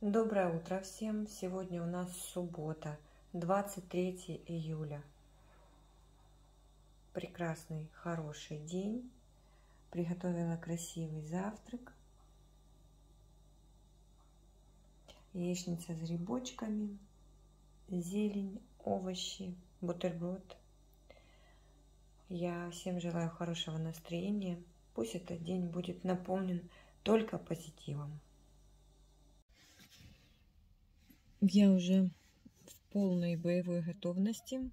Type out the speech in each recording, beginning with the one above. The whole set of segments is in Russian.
Доброе утро всем! Сегодня у нас суббота, 23 июля. Прекрасный, хороший день. Приготовила красивый завтрак. Яичница с грибочками, зелень, овощи, бутерброд. Я всем желаю хорошего настроения. Пусть этот день будет наполнен только позитивом. Я уже в полной боевой готовности.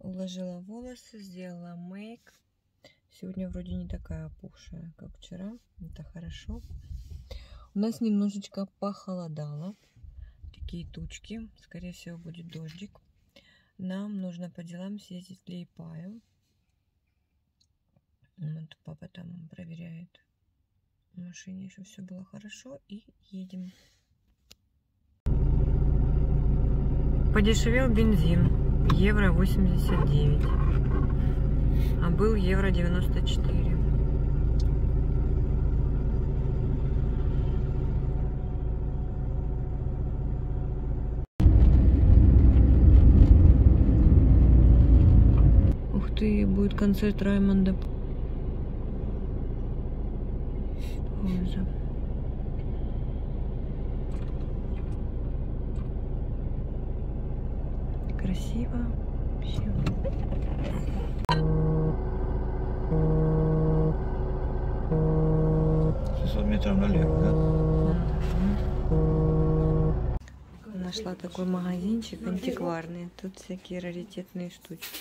Уложила волосы, сделала мейк. Сегодня вроде не такая опухшая, как вчера. Это хорошо. У нас немножечко похолодало. Такие тучки. Скорее всего, будет дождик. Нам нужно по делам съездить в Лейпаю. Вот папа там проверяет в машине, чтобы все было хорошо. И едем. Подешевел бензин. Евро 89. А был евро 94. Ух ты, будет концерт Раймонда. Красиво. Все. метров налево, да? Нашла такой магазинчик антикварный. Тут всякие раритетные штучки.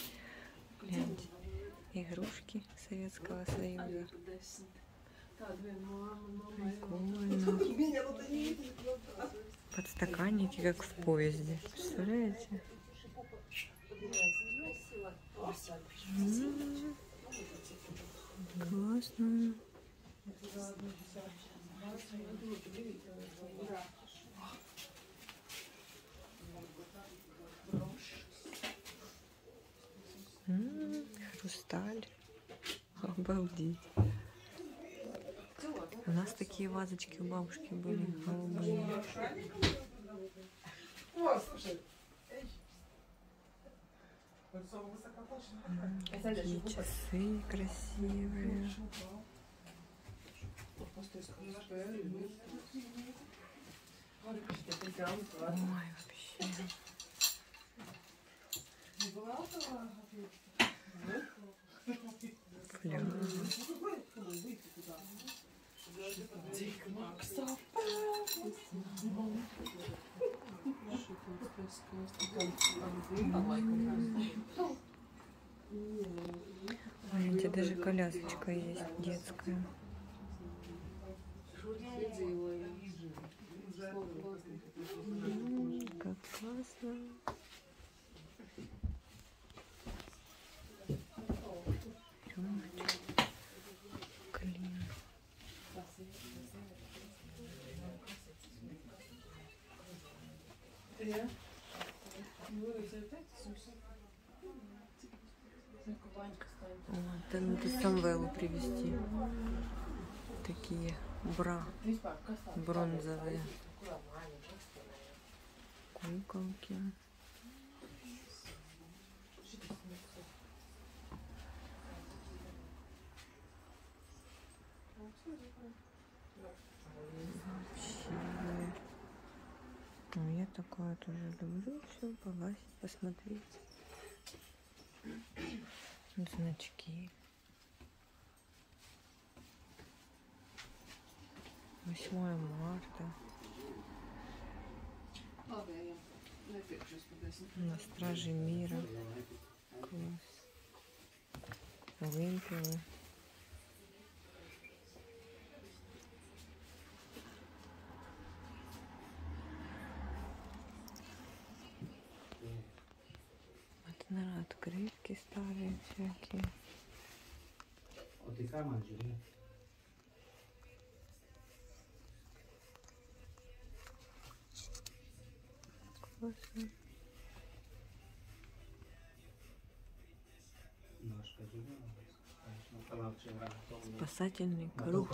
Гляньте. Игрушки Советского Союза. Прикольно. Подстаканники, как в поезде. Представляете? Классно. хрусталь. Обалдеть. У нас такие вазочки у бабушки были. О, слушай, Такие часы красивые. Ой, вообще. Пляж. Видите, даже колясочка есть детская. Как классно. Вот, надо Самвелу привезти. Такие бра бронзовые куколки. Ну, я такое тоже люблю все полазить, посмотреть. Значки. 8 марта. На страже мира. Класс. Олимпио. наверное, старые всякие. Камень Классно. Спасательный круг.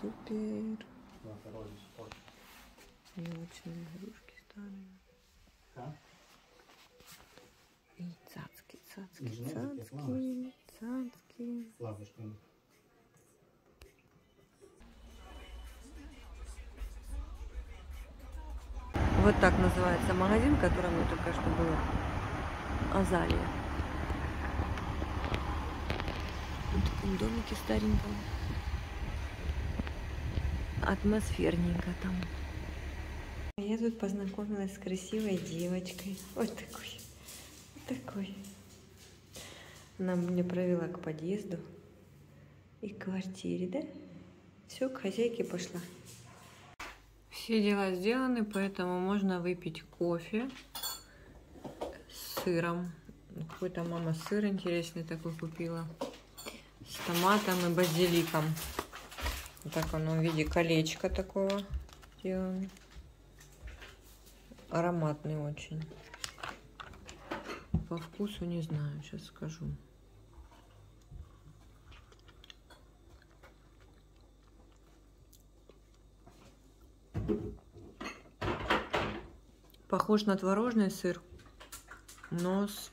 Супер. Елочные игрушки старые. Так? И цацки, цацки, цацки, цацки. Ладушками. Вот так называется магазин, в котором я только что была. Азалия. В таком домике стареньком. Атмосферненько там. Я тут познакомилась с красивой девочкой. Вот такой. Вот такой. Она меня провела к подъезду и к квартире, да? Все, к хозяйке пошла. Все дела сделаны, поэтому можно выпить кофе с сыром. Какой-то мама сыр интересный такой купила. С томатом и базиликом. Вот так оно в виде колечка такого сделано. Ароматный очень. По вкусу не знаю, сейчас скажу. Похож на творожный сыр, но с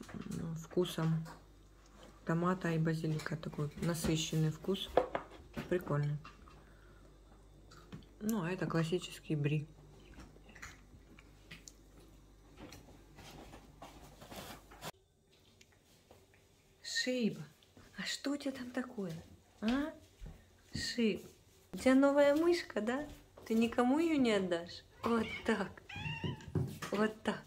вкусом томата и базилика. Такой насыщенный вкус. Прикольный. Ну, а это классический бри. Шиба, а что у тебя там такое? А? Шиб, у тебя новая мышка, да? Ты никому ее не отдашь? Вот так. Вот так.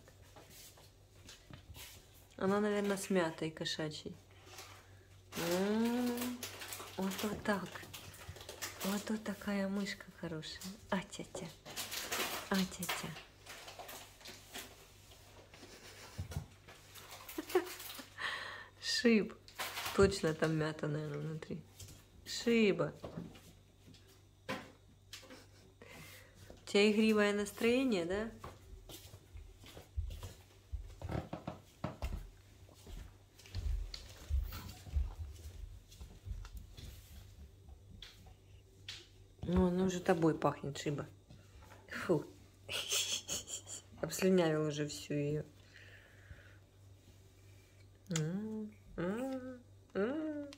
Она, наверное, с мятой кошачьей. М, Вот, вот так. Вот, вот такая мышка хорошая. А тятя. А тятя. Шип. Точно там мята, наверное, внутри. Шиба. У тебя игривое настроение, да? Ну, он уже тобой пахнет, Шиба. Фу. Обслюнявил уже всю ее. М, м, м.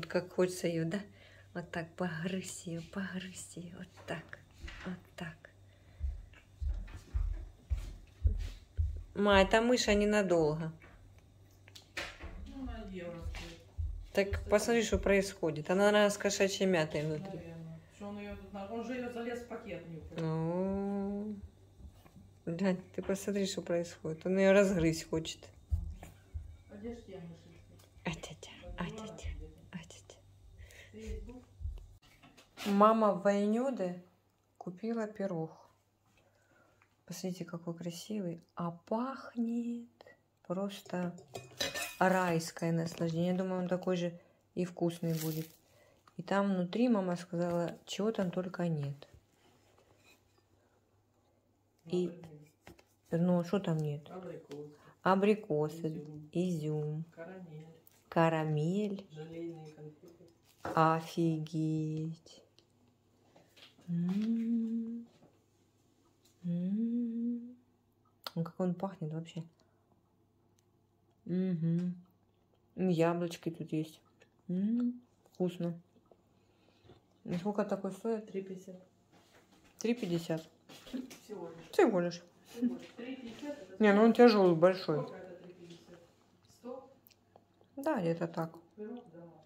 Вот как хочется ее, да? Вот так погрызть ее, погрызть ее. Вот так. Вот так. Ма, это мыша ненадолго. Ну, на евро Так посмотри, что происходит. Она, наверное, с кошачьей мятой внутри. наверное. Что он ее же ее залез в пакет нюхает. Ну, да, ты посмотри, что происходит. Он ее разгрызть хочет. А где ж те мыши? А тетя, а тетя, а тетя. Ты есть был? Мама в Вайнюде купила пирог. Посмотрите, какой красивый. А пахнет просто райское наслаждение. Я думаю, он такой же и вкусный будет. И там внутри мама сказала, чего там только нет. И- Ну, что там нет? Абрикос, Абрикосы, изюм, изюм, карамель, карамель. желейные конфеты. Офигеть. М. М. Ну, как он пахнет вообще. Угу. Яблочки тут есть. М, Вкусно. И сколько такой стоит? 3,50. 3,50. Всего лишь. Всего лишь. Всего лишь. 3,50 это Не, ну он тяжелый, большой. Сколько это 3,50? 100? Да, где-то так. Домашний.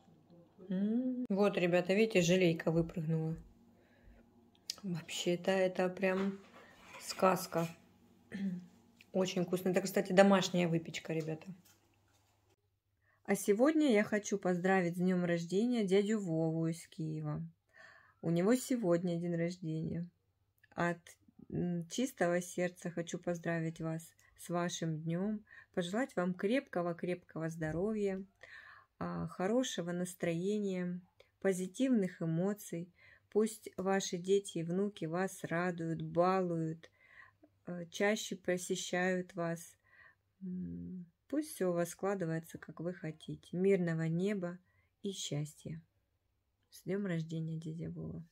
Вот, ребята, видите, желейка выпрыгнула. Вообще-то это прям сказка. Очень вкусно. Это, кстати, домашняя выпечка, ребята. А сегодня я хочу поздравить с днем рождения дядю Вову из Киева. У него сегодня день рождения. От чистого сердца хочу поздравить вас с вашим днем, пожелать вам крепкого-крепкого здоровья, хорошего настроения, позитивных эмоций. Пусть ваши дети и внуки вас радуют, балуют, э, чаще посещают вас, Пусть все у вас складывается, как вы хотите. Мирного неба и счастья. С днем рождения, дядя Вова.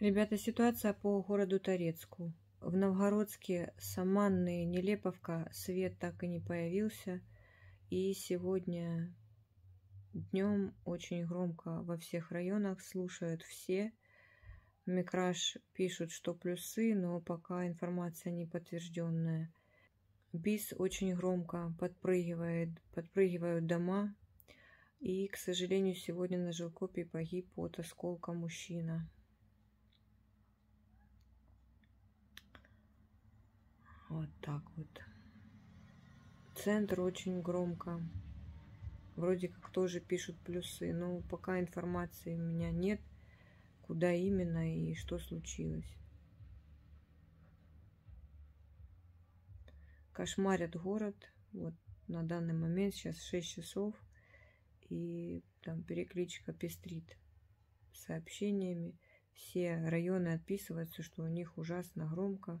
Ребята, ситуация по городу Торецку. В Новгородске Саманны Нелеповка свет так и не появился. И сегодня днем очень громко во всех районах слушают все. Микраш пишут, что плюсы, но пока информация не подтвержденная. БИС очень громко подпрыгивает, подпрыгивают дома. И, к сожалению, сегодня на Жилкопе погиб от осколка мужчина. Вот так вот. Центр очень громко. Вроде как тоже пишут плюсы, но пока информации у меня нет, куда именно и что случилось. Кошмарят город. Вот на данный момент сейчас 6 часов. И там перекличка пестрит сообщениями. Все районы отписываются, что у них ужасно громко.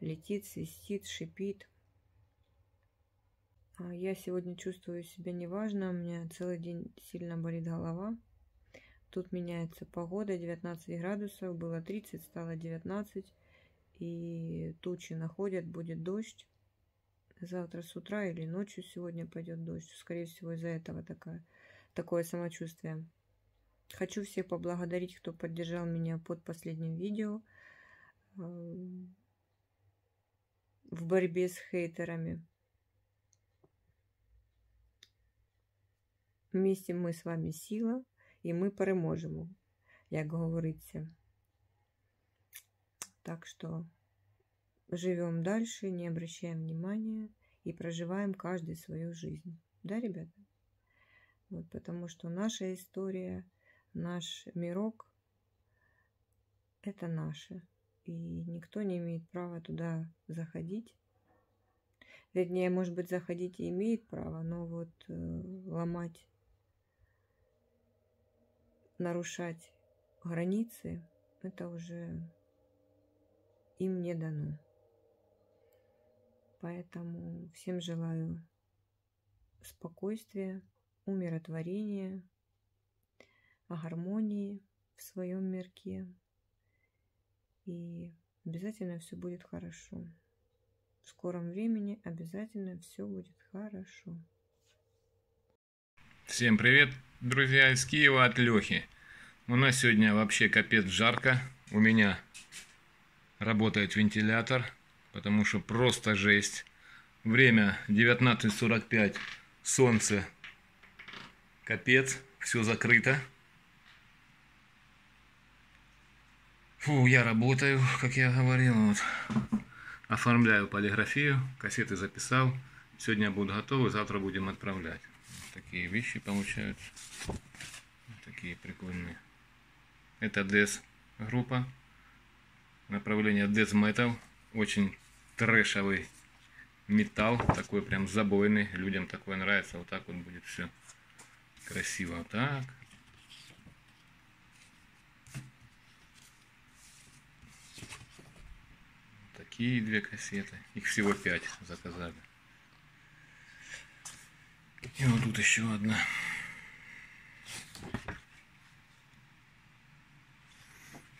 Летит, свистит, шипит. А Я сегодня чувствую себя неважно. У меня целый день сильно болит голова. Тут меняется погода. 19 градусов. Было 30, стало 19. И тучи находят. Будет дождь. Завтра с утра или ночью сегодня пойдет дождь. Скорее всего, из-за этого такая, такое самочувствие. Хочу всех поблагодарить, кто поддержал меня под последним видео э, в борьбе с хейтерами. Вместе ми з вами сила, і ми переможемо, як говориться. Так что живем дальше, не обращаем внимания и проживаем каждый свою жизнь. Да, ребята? Вот, потому что наша история, наш мирок – это наше. И никто не имеет права туда заходить. Вернее, может быть, заходить и имеет право, но вот э, ломать, нарушать границы – это уже им не дано. Поэтому всем желаю спокойствия, умиротворения, гармонии в своем мирке. И обязательно все будет хорошо. В скором времени обязательно все будет хорошо. Всем привет, друзья, из Киева от Лехи. У нас сегодня вообще капец жарко. У меня работает вентилятор, потому что просто жесть. Время 19.45, солнце, капец, все закрыто. Фу, я работаю, как я говорил, вот. оформляю полиграфию, кассеты записал. Сегодня будут готовы, завтра будем отправлять. Такие вещи получаются. Такие прикольные. Это Death группа. Направление Death Metal. Очень трэшовый металл. Такой прям забойный. Людям такое нравится. Вот так вот будет все красиво. Так. Такие две кассеты. Их всего пять заказали. И вот тут еще одна.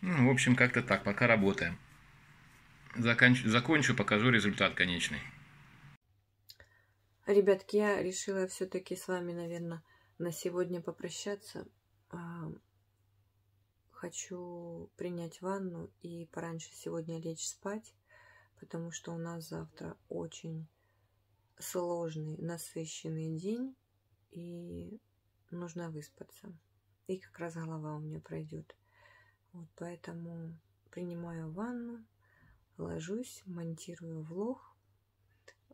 Ну, в общем, как-то так, пока работаем. Заканч... Закончу, покажу результат конечный. Ребятки, я решила все-таки с вами, наверное, на сегодня попрощаться. А, Хочу принять ванну и пораньше сегодня лечь спать, потому что у нас завтра очень сложный, насыщенный день, и нужно выспаться. И как раз голова у меня пройдет. Вот поэтому принимаю ванну, ложусь, монтирую влог,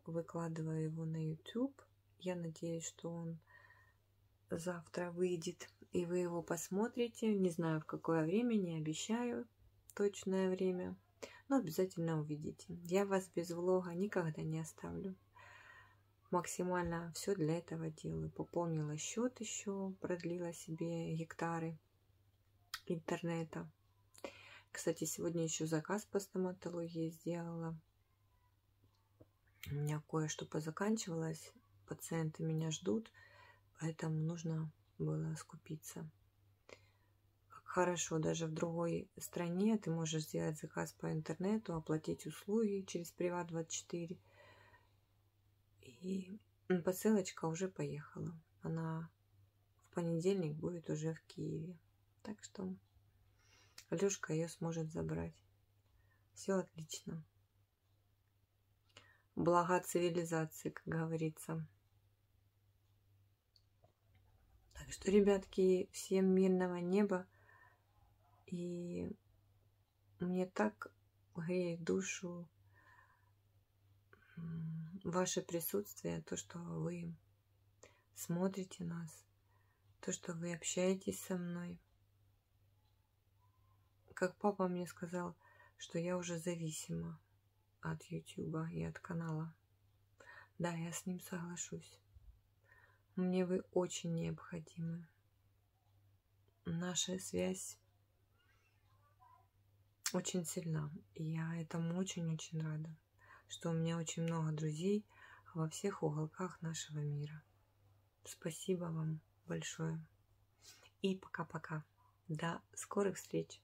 выкладываю его на YouTube. Я надеюсь, что он завтра выйдет, и вы его посмотрите. Не знаю, в какое время, не обещаю точное время, но обязательно увидите. Я вас без влога никогда не оставлю. Максимально все для этого делаю. Пополнила счет еще, продлила себе гектары интернета. Кстати, сегодня еще заказ по стоматологии сделала. У меня кое-что позаканчивалось, пациенты меня ждут, поэтому нужно было скупиться. Как хорошо, даже в другой стране ты можешь сделать заказ по интернету, оплатить услуги через Приват24. И посылочка уже поехала. Она в понедельник будет уже в Киеве. Так что Алешка ее сможет забрать. Все отлично. Блага цивилизации, как говорится. Так что, ребятки, всем мирного неба. И мне так греет душу ваше присутствие, то, что вы смотрите нас, то, что вы общаетесь со мной. Как папа мне сказал, что я уже зависима от Ютуба и от канала. Да, я с ним соглашусь. Мне вы очень необходимы. Наша связь очень сильна. И я этому очень-очень рада, что у меня очень много друзей во всех уголках нашего мира. Спасибо вам большое. И пока-пока. До скорых встреч.